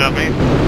também.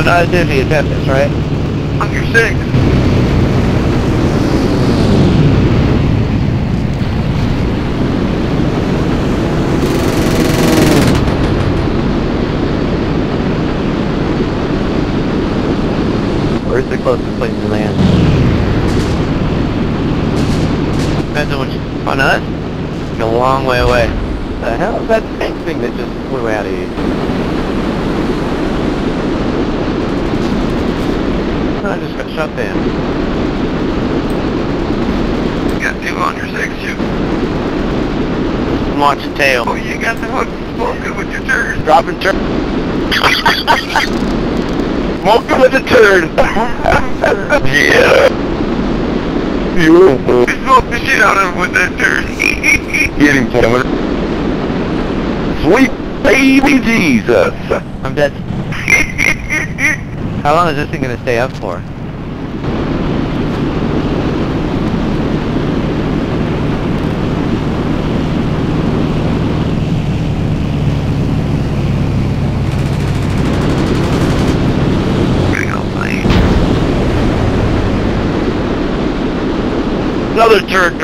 So not he had this, right? Your six. Where's the closest place to land? Depends on which... On us? It's a long way away. The hell is that tank thing that just flew out of you? I just got shot down. You got two on your six, you. Launch the tail. Oh, you got the hook smoking with your turn. Dropping turn. Smoking with a turn. yeah. You smoked the shit out of him with that turn. Get him, Cameron. Sweet baby Jesus. I'm dead. How long is this thing gonna stay up for? Another turn.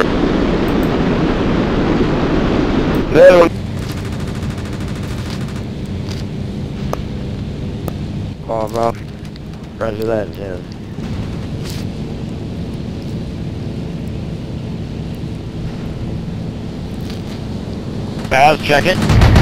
One. Oh, bro. Roger that, Jazz. Baz, check it.